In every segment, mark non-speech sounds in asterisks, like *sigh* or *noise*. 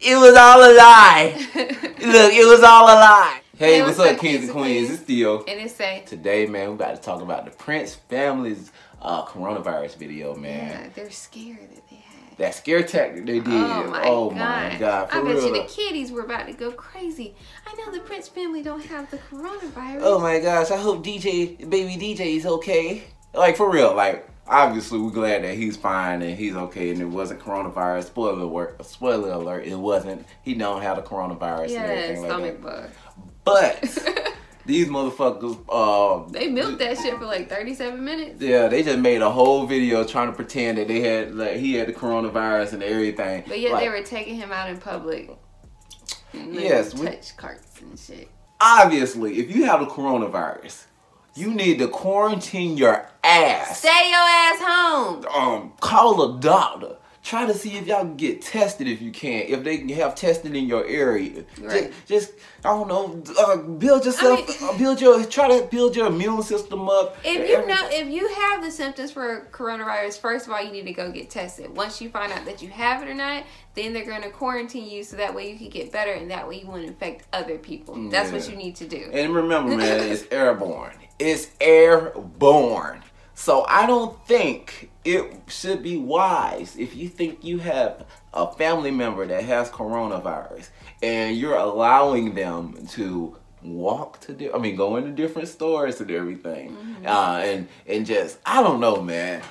It was all a lie. *laughs* Look, it was all a lie. Hey, Hey, what's what's up, up, kings kings and and queens? queens? It's Theo. And it say, Today, man, we about to talk about the Prince family's uh, coronavirus video, man. yeah, they're scared that they had. That scare tactic they did. Oh my oh god! my god, for I bet real. you the kiddies were about to go crazy. I know the Prince family don't have the coronavirus. Oh my gosh, I hope DJ, baby DJ is okay. Like, for real, like, obviously we're glad that he's fine and he's okay and it wasn't coronavirus. Spoiler alert, spoiler alert, it wasn't. He don't have the coronavirus and yeah, everything like stomach that. bug. But, *laughs* these motherfuckers, uh, They milked that shit for like 37 minutes. Yeah, they just made a whole video trying to pretend that they had like he had the coronavirus and everything. But yet Like, they were taking him out in public. And Yes, him we- touch carts and shit. obviously, if you have the coronavirus, you need to quarantine your ass. Stay your ass home. Um, call a doctor. Try to see if y'all can get tested if you can. If they can have testing in your area, Right. just, just I don't know, uh, build yourself, I mean- uh, build your, try to build your immune system up. If you know, if you have the symptoms for coronavirus, first of all, you need to go get tested. Once you find out that you have it or not, then they're going to quarantine you so that way you can get better and that way you won't infect other people. That's what you need to do. And remember, man, it's *laughs* airborne. It's airborne. So I don't think it should be wise if you think you have a family member that has coronavirus and you're allowing them to walk to di- I mean go into different stores and everything. Uh and and just I don't know, man.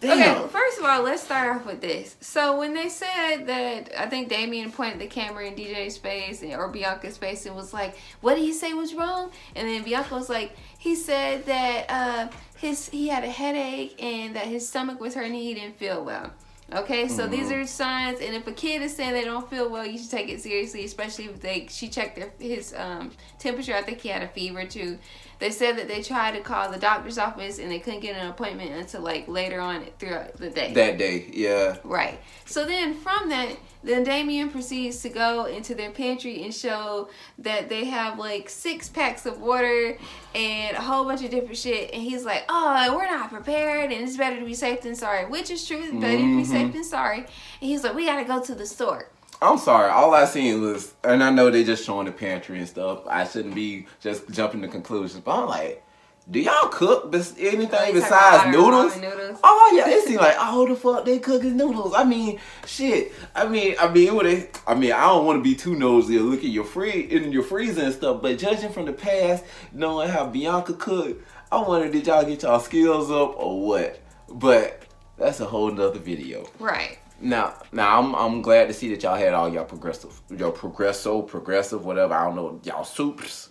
Damn. Okay, first of all, let's start off with this. So when they said that, I think Damien pointed the camera in DJ's face or Bianca's face and was like, "What did he say was wrong?" And then Bianca was like, "He said that uh, his he had a headache and that his stomach was hurting. and He didn't feel well." Okay, so these are signs, and if a kid is saying they don't feel well, you should take it seriously, especially if they she checked their, his um, temperature. I think he had a fever too. They said that they tried to call the doctor's office and they couldn't get an appointment until like later on throughout the day. that day, yeah. Right. So then from that, then Damien proceeds to go into their pantry and show that they have like six packs of water and a whole bunch of different shit. And he's like, oh, we're not prepared and it's better to be safe than sorry, which is true. It's better to be safe Mm-hmm. than sorry. And he's like, we got to go to the store. I'm sorry. All I seen was, and I know they just showing the pantry and stuff. I shouldn't be just jumping to conclusions, but I'm like, do y'all cook bes- anything besides noodles? noodles. Oh yeah, it seems like oh the fuck they cooking noodles. I mean, shit. I mean, I mean, what they, I mean, I don't want to be too nosy or look at your free in your freezer and stuff, but judging from the past, knowing how Bianca cooked, I wonder did y'all get y'all skills up or what? But that's a whole nother video. Right. Now, now I'm I'm glad to see that y'all had all y'all progressive, your progresso, progressive, whatever. I don't know, y'all soups.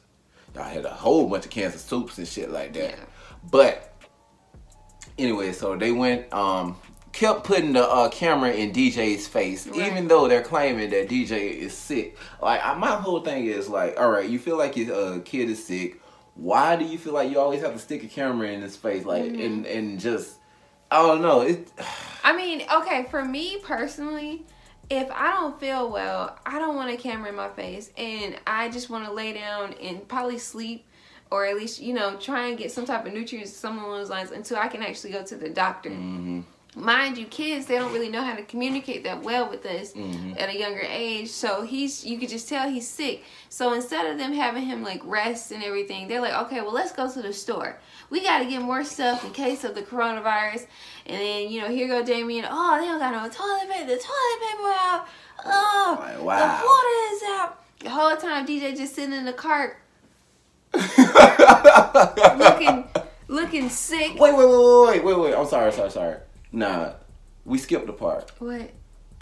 Y'all had a whole bunch of cans of soups and shit like that. Yeah. But anyway, so they went, um, kept putting the uh, camera in DJ's face, Right. even though they're claiming that DJ is sick. Like I, my whole thing is like, all right, you feel like your uh, kid is sick. Why do you feel like you always have to stick a camera in his face, like Mm-hmm. and and just I don't know it. *sighs* I mean, okay, for me personally, if I don't feel well, I don't want a camera in my face and I just want to lay down and probably sleep or at least, you know, try and get some type of nutrients, some of those lines until I can actually go to the doctor. Mm-hmm. Mind you, kids, they don't really know how to communicate that well with us Mm-hmm. at a younger age. So he's, you could just tell he's sick. So instead of them having him like rest and everything, they're like, okay, well, let's go to the store. We got to get more stuff in case of the coronavirus. And then, you know, here go Damien. Oh, they don't got no toilet paper. The toilet paper out. Oh, Like, the wow. water is out. The whole time DJ just sitting in the cart *laughs* looking, looking sick. Wait, wait, wait, wait, wait, wait. I'm sorry, sorry, sorry. Nah, we skipped the part. What?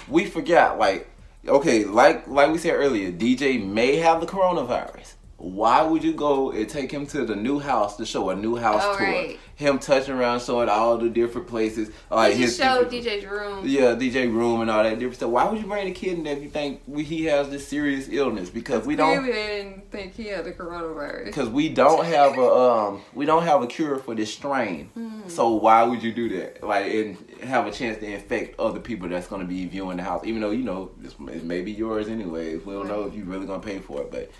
We forgot, like, okay, like like we said earlier, DJ may have the coronavirus. Why would you go and take him to the new house to show a new house Oh, tour? right. Him touching around, showing all the different places, like just his different- DJ's room. Yeah, DJ room and all that different stuff. Why would you bring a kid in there if you think we, he has this serious illness? Because we don't Clearly, they didn't think he had the coronavirus. because we don't have a um we don't have a cure for this strain. Hmm. So why would you do that? Like and have a chance to infect other people that's gonna be viewing the house, even though you know this it may be yours anyways. We don't know if you're really gonna pay for it, but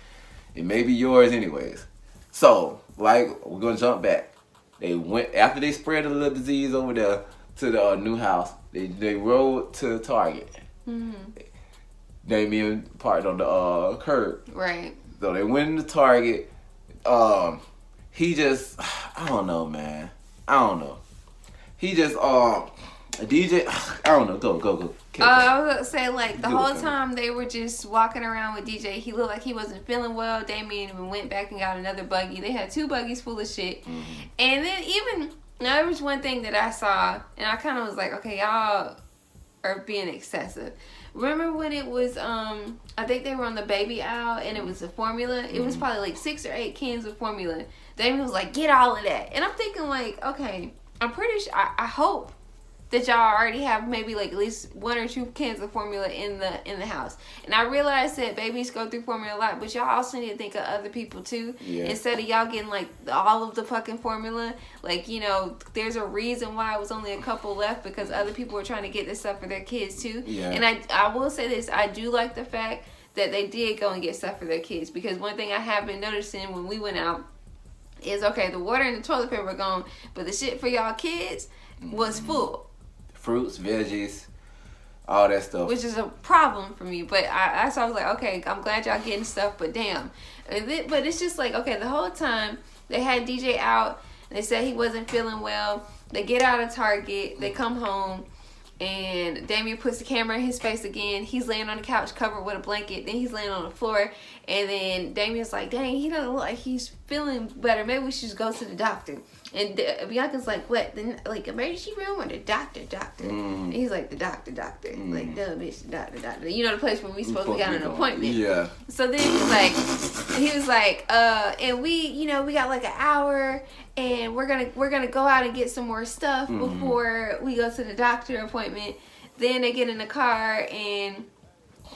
it may be yours anyways. So like we're gonna jump back. They went after they spread the little disease over there to the uh, new house. They they rode to Target. Damien parked on the uh, curb. Right. So they went the Target. Um, he just, *sighs* I don't know, man. I don't know. He just, um, DJ, *sighs* I don't know. Go, go, go. Uh, I was gonna say like the whole time they were just walking around with DJ. He looked like he wasn't feeling well. Damien even went back and got another buggy. They had two buggies full of shit. Mm-hmm. And then even now there was one thing that I saw, and I kind of was like, okay, y'all are being excessive. Remember when it was um I think they were on the baby aisle and it was a formula. It Mm-hmm. was probably like six or eight cans of formula. Damien was like, get all of that, and I'm thinking like, okay, I'm pretty sure. I, I hope that y'all already have maybe like at least one or two cans of formula in the in the house. And I realize that babies go through formula a lot, but y'all also need to think of other people too. Yeah. Instead of y'all getting like all of the fucking formula, like you know, there's a reason why it was only a couple left because other people were trying to get this stuff for their kids too. Yeah. And I I will say this, I do like the fact that they did go and get stuff for their kids because one thing I have been noticing when we went out is okay, the water and the toilet paper were gone, but the shit for y'all kids was mm-hmm. full Fruits, veggies, all that stuff. which is a problem for me. But I, I so I was like, okay, I'm glad y'all getting stuff, but damn. But it's just like, okay, the whole time they had DJ out. They said he wasn't feeling well. They get out of Target. They come home. And Damien puts the camera in his face again. He's laying on the couch covered with a blanket. Then he's laying on the floor. And then Damien's like, dang, he doesn't look like he's feeling better. Maybe we should just go to the doctor. And uh, Bianca's like, what? The, like emergency room or the doctor, doctor? Mm. He's like, the doctor, doctor. Like, duh, bitch, the doctor, doctor. You know the place where we supposed to got an appointment. Yeah. So then he's like, he was like, uh, and we, you know, we got like an hour, and we're gonna we're gonna go out and get some more stuff Mm-hmm. before we go to the doctor appointment. Then they get in the car, and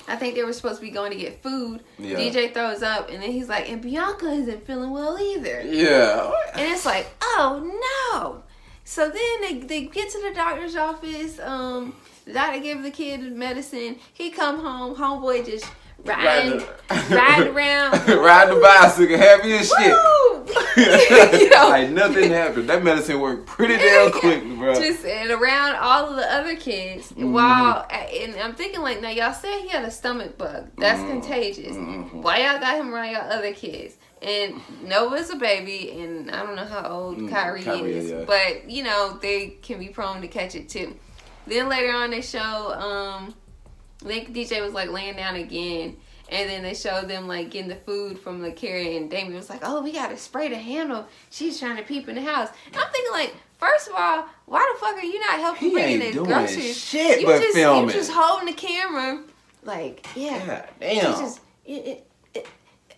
I think they were supposed to be going to get food. Yeah. DJ throws up, and then he's like, and Bianca isn't feeling well either. Yeah. And it's like, oh no. So then they, they get to the doctor's office. Um, the doctor gives the kid medicine. He come home. Homeboy just riding, Riding- riding around. *laughs* Riding the bicycle, happy as shit. *laughs* *laughs* You know, like nothing happened. That medicine worked pretty damn quick, bro. Just and around all of the other kids. Mm-hmm. While and I'm thinking like, now y'all said he had a stomach bug. That's Mm-hmm. contagious. Why y'all got him around y'all other kids? And Noah's a baby, and I don't know how old Mm, Kyrie, Kyrie, is, yeah. but you know they can be prone to catch it too. Then later on, they show um, I think DJ was like laying down again. And then they showed them like getting the food from the carrier, and Damien was like, "Oh, we gotta spray the handle. She's trying to peep in the house." And I'm thinking like, first of all, why the fuck are you not helping He bringing doing groceries? shit you but just, filming. You just holding the camera, like, yeah, God she damn. just, it, it, it,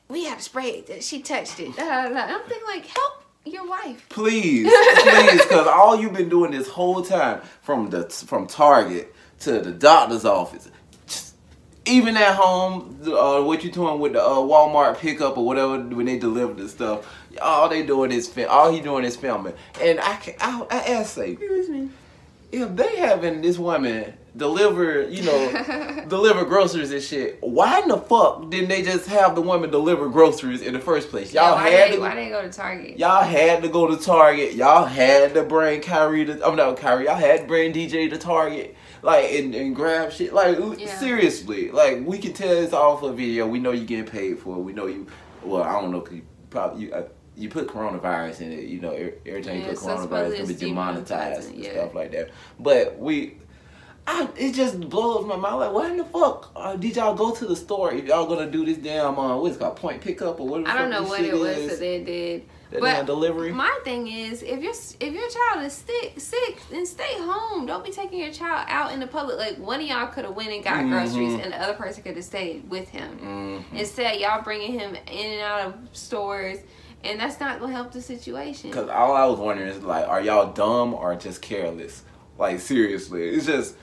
we had to spray it. She touched it. I'm thinking like, help your wife. Please, *laughs* please, because all you've been doing this whole time, from the from Target to the doctor's office, just, even at home, uh, what you doing with the uh, Walmart pickup or whatever when they deliver the stuff, all they doing is film. All he doing is filming. And I can, I, I ask, say, Excuse me. if they having this woman deliver, you know, *laughs* deliver groceries and shit, why in the fuck didn't they just have the woman deliver groceries in the first place? Y'all why had they, to. why they go to Target? Y'all had to go to Target. Y'all had to bring Kyrie to. I'm oh no, Kyrie. Y'all had to bring DJ to Target. Like and, and grab shit. Like Yeah. seriously. Like we can tell it's all for video. We know you getting paid for it. We know you. Well, I don't know. 'cause you probably you. Uh, you put coronavirus in it, you know, every time you put so coronavirus, it's gonna be demonetized and yeah. stuff like that. But we, I, it just blows my mind. Like, why in the fuck uh, did y'all go to the store if y'all gonna do this damn, uh, what's it called, point pickup or what? the I don't know what it was that they did. That but damn delivery. My thing is, if your if your child is sick, sick, then stay home. Don't be taking your child out in the public. Like one of y'all could have went and got Mhm. groceries, and the other person could have stayed with him. Mhm. Instead, y'all bringing him in and out of stores, and that's not gonna help the situation. Cause all I was wondering is like, are y'all dumb or just careless? Like seriously, it's just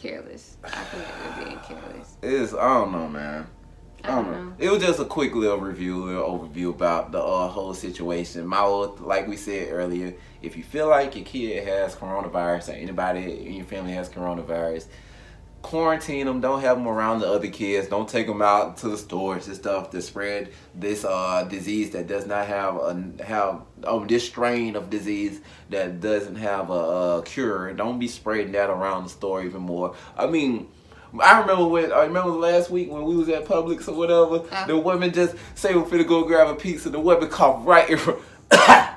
Careless. I feel like they're being careless. it's I don't know, man. I don't know. It was just a quick little review, little overview about the uh, whole situation. My old, like we said earlier, if you feel like your kid has coronavirus or anybody in your family has coronavirus, quarantine them. Don't have them around the other kids. Don't take them out to the stores and stuff to spread this uh disease that does not have a have oh this strain of disease that doesn't have a, a cure. Don't be spreading that around the store even more. I mean, I remember when I remember last week when we was at Publix or whatever. Uh. The woman just say we're finna go grab a pizza. The woman coughed right in front. *coughs*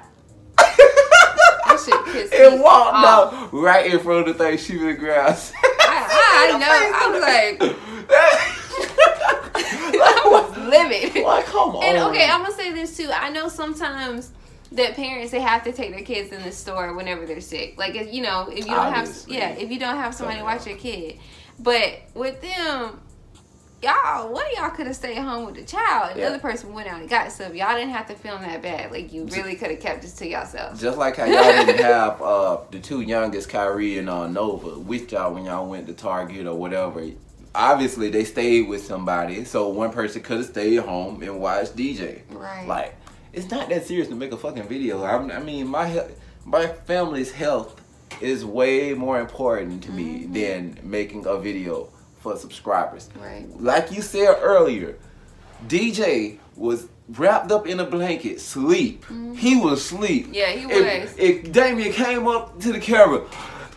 That shit pissed It me walked off. out right in front of the thing she finna grab. *laughs* I, know. I was like, *laughs* I was livid. like, come on. And okay, I'm gonna say this too. I know sometimes that parents they have to take their kids in the store whenever they're sick. Like if, you know, if you don't Obviously. have yeah, if you don't have somebody watch your kid. But with them, y'all, one of y'all could have stayed home with the child, and Yeah. other person went out and got stuff. Y'all didn't have to film that bad. Like you really could have kept this to yourself. Just like how y'all didn't have uh, the two youngest, Kyrie and uh, Nova, with y'all when y'all went to Target or whatever. Obviously, they stayed with somebody, so one person could have stayed home and watched DJ. Right. Like, it's not that serious to make a fucking video. I, I mean, my my family's health is way more important to me than making a video for subscribers. Right. Like you said earlier, DJ was wrapped up in a blanket, sleep. Mm-hmm. He was asleep. Yeah, he was. If Damien came up to the camera,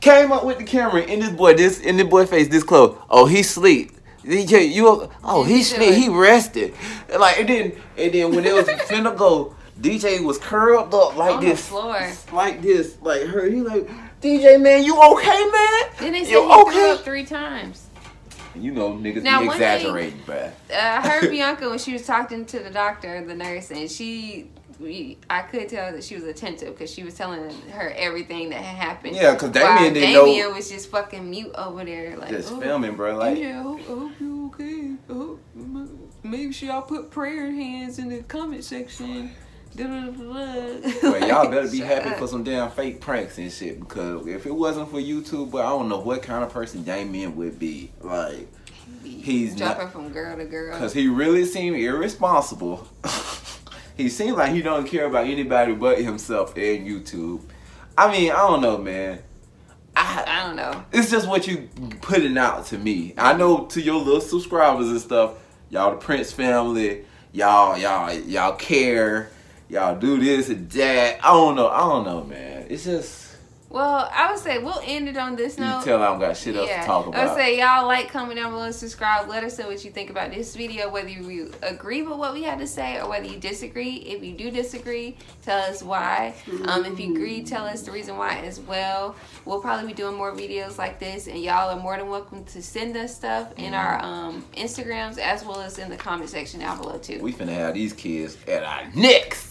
came up with the camera, in this boy, this in the boy face this close. Oh, he sleep. DJ, you oh he sleep, he rested. Like and then and then when it was *laughs* finna go, DJ was curled up like On the this, floor. like this, like her. He like DJ man, you okay, man? Then they said you he threw up three times. You know, niggas Now, be exaggerating, bruh. Uh, I heard *laughs* Bianca when she was talking to the doctor, the nurse, and she, we, I could tell that she was attentive because she was telling her everything that had happened. Yeah, because Damien didn't know- Damien was just fucking mute over there, like Just "Oh, filming, bro. Like, DJ, I hope, I hope you okay. I hope, maybe should I put prayer hands in the comment section? Well, y'all better be *laughs* Shut happy up. for some damn fake pranks and shit. Because if it wasn't for YouTube, but I don't know what kind of person Damien would be. Like, he's not- from girl to girl. Because he really seemed irresponsible. *laughs* he seemed like he don't care about anybody but himself and YouTube. I mean, I don't know, man. I, I don't know. it's just what you putting out to me. I know to your little subscribers and stuff, y'all the Prince family, y'all y'all y'all care, y'all do this and that. I don't know. I don't know, man. It's just Well, I would say we'll end it on this you note. tell I don't got shit else to talk about. I would say y'all like, comment down below, and subscribe. Let us know what you think about this video, whether you agree with what we had to say or whether you disagree. If you do disagree, tell us why. Um, if you agree, tell us the reason why as well. We'll probably be doing more videos like this, and y'all are more than welcome to send us stuff in our um, Instagrams as well as in the comment section down below too. we finna have these kids at our necks.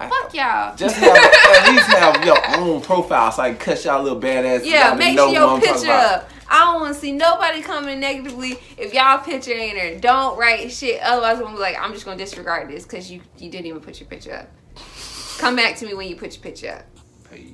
I- Fuck y'all. Just have, at least have your own profile so I can cut y'all little badass. Yeah, make sure your picture up. I don't want to see nobody coming negatively if y'all picture ain't there. Don't write shit. Otherwise, I'm gonna be like, I'm just gonna disregard this because you you didn't even put your picture up. Come back to me when you put your picture up. Peace.